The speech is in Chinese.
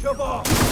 师父。